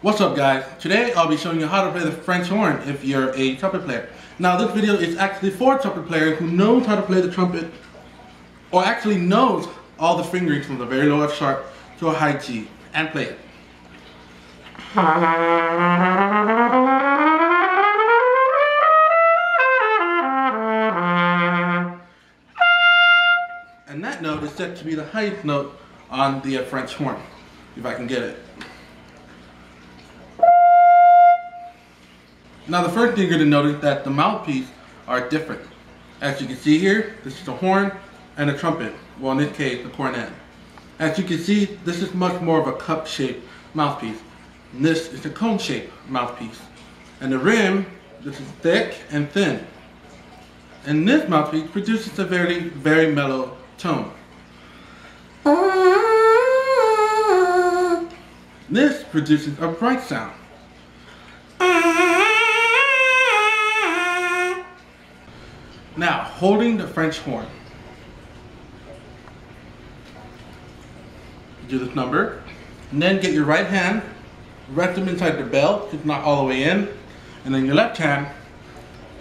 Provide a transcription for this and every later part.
What's up guys? Today I'll be showing you how to play the French horn if you're a trumpet player. Now this video is actually for trumpet players who knows how to play the trumpet or actually knows all the fingerings from the very low F sharp to a high G and play it. And that note is set to be the highest note on the French horn, if I can get it. Now the first thing you're going to notice that the mouthpiece are different. As you can see here, this is a horn and a trumpet. Well in this case, the cornet. As you can see, this is much more of a cup-shaped mouthpiece. And this is a cone-shaped mouthpiece. And the rim, this is thick and thin. And this mouthpiece produces a very, very mellow tone. This produces a bright sound. Now, holding the French horn. Do this number. And then get your right hand, rest them inside the bell, just not all the way in. And then your left hand,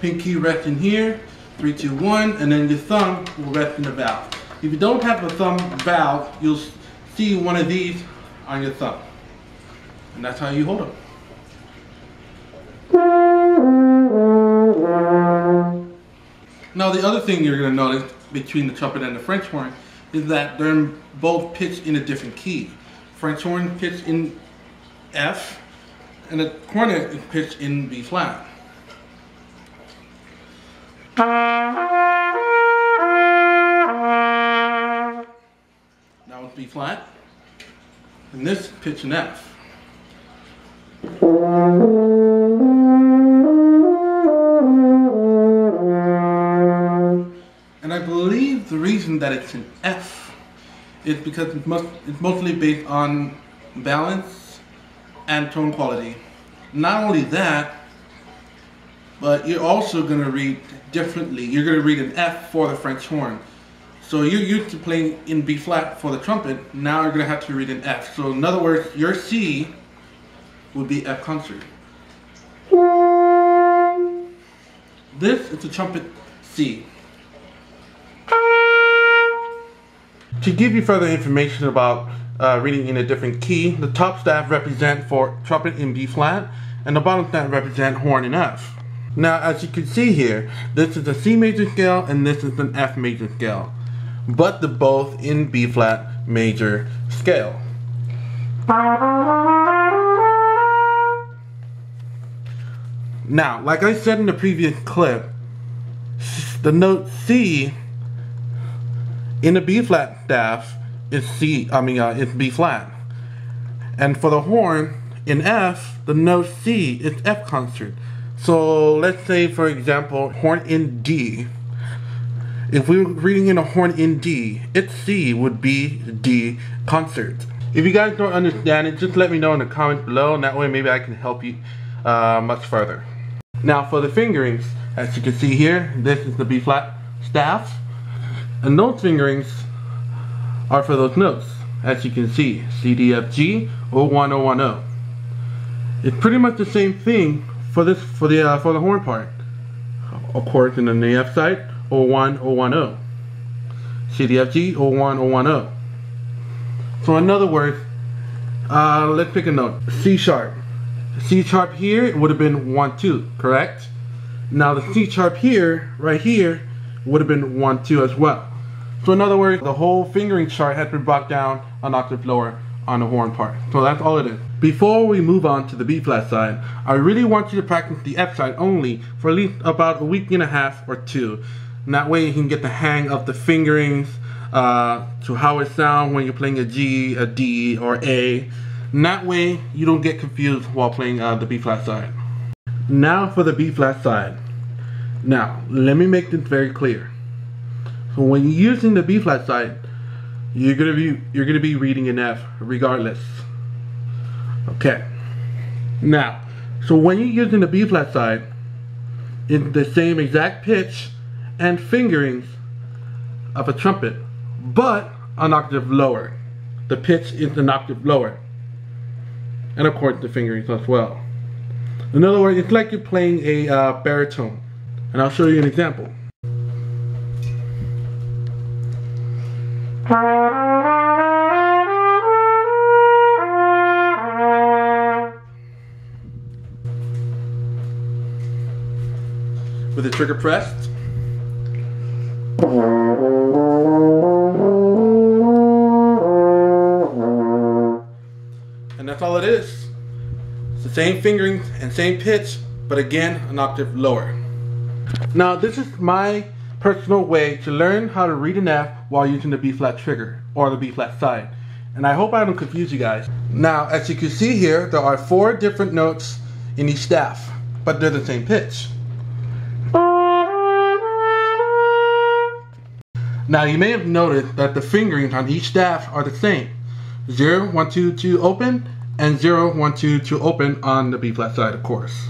pinky rest in here, three, two, one, and then your thumb will rest in the valve. If you don't have a thumb valve, you'll see one of these on your thumb. And that's how you hold them. Now the other thing you're going to notice between the trumpet and the French horn is that they're both pitched in a different key. French horn pitched in F and the cornet is pitched in B flat. Now it's B flat and this pitch in F. that it's an F is because it's, most, it's mostly based on balance and tone quality. Not only that, but you're also going to read differently. You're going to read an F for the French horn. So you're used to playing in B flat for the trumpet, now you're going to have to read an F. So in other words, your C would be F concert. This is the trumpet C. To give you further information about uh, reading in a different key, the top staff represent for trumpet in B flat, and the bottom staff represent horn in F. Now, as you can see here, this is a C major scale and this is an F major scale, but they're both in B flat major scale. Now, like I said in the previous clip, the note C in the B flat staff is C, I mean, uh, it's B flat. And for the horn, in F, the note C is F concert. So let's say, for example, horn in D. If we were reading in a horn in D, its C would be D concert. If you guys don't understand it, just let me know in the comments below, and that way maybe I can help you uh, much further. Now for the fingerings, as you can see here, this is the B flat staff. And those fingerings are for those notes, as you can see, C, D, F, G, O, 1, O, 1, O. It's pretty much the same thing for this for the uh, for the horn part. Of course, in the F side, O, 1, O, 1, O. C, D, F, G, O, 1, O, 1, O. So in other words, uh, let's pick a note. C sharp. C sharp here would have been 1, 2, correct? Now the C sharp here, right here, would have been 1, 2 as well. So in other words, the whole fingering chart has been brought down an octave lower on the horn part. So that's all it is. Before we move on to the B flat side, I really want you to practice the F side only for at least about a week and a half or two. And that way you can get the hang of the fingerings, uh, to how it sounds when you're playing a G, a D, or A. And that way you don't get confused while playing uh, the B flat side. Now for the B flat side. Now, let me make this very clear. So when you're using the B flat side, you're gonna be you're gonna be reading an F regardless. Okay. Now, so when you're using the B flat side, it's the same exact pitch and fingerings of a trumpet, but an octave lower. The pitch is an octave lower. and of course the fingerings as well. In other words, it's like you're playing a uh, baritone. And I'll show you an example. With the trigger pressed. And that's all it is. It's the same fingering and same pitch, but again, an octave lower. Now, this is my personal way to learn how to read an F while using the B flat trigger or the B flat side. And I hope I don't confuse you guys. Now, as you can see here, there are four different notes in each staff, but they're the same pitch. Now, you may have noticed that the fingerings on each staff are the same. 0, 1, 2, 2 open, and 0, 1, 2, 2 open on the B flat side, of course.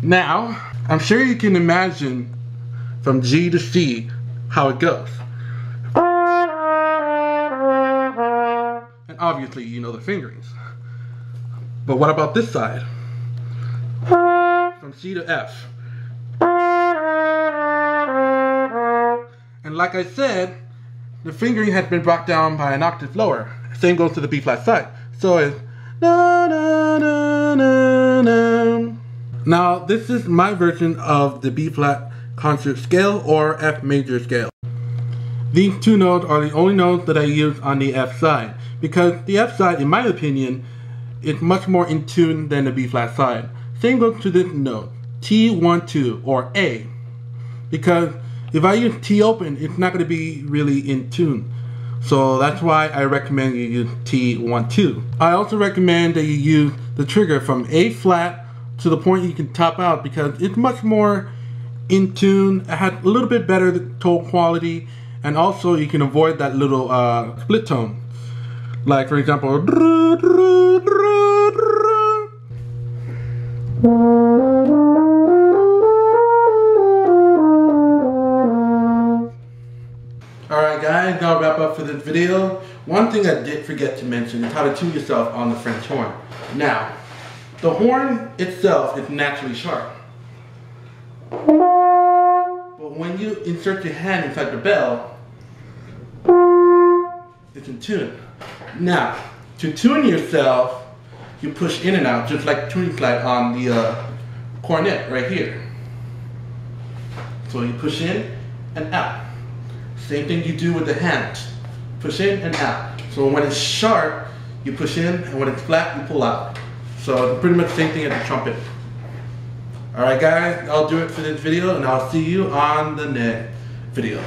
Now, I'm sure you can imagine from G to C how it goes. And obviously, you know the fingerings. But what about this side? From C to F. And like I said, the fingering has been brought down by an octave lower. Same goes to the B flat side. So it's na na na na na. Now this is my version of the B flat concert scale or F major scale. These two notes are the only notes that I use on the F side because the F side, in my opinion, is much more in tune than the B flat side. Same goes to this note, T12 or A, because if I use T open, it's not going to be really in tune. So that's why I recommend you use T12. I also recommend that you use the trigger from A flat to the point you can top out because it's much more in tune. It had a little bit better tone quality and also you can avoid that little uh, split tone. Like for example, Alright guys, now wrap up for this video. One thing I did forget to mention is how to tune yourself on the French horn. Now, the horn itself is naturally sharp. But when you insert your hand inside the bell, it's in tune. Now, to tune yourself, you push in and out just like tuning slide on the uh, cornet right here. So you push in and out. Same thing you do with the hand. Push in and out. So when it's sharp, you push in, and when it's flat, you pull out. So pretty much same thing as the trumpet. Alright guys, I'll do it for this video, and I'll see you on the next video.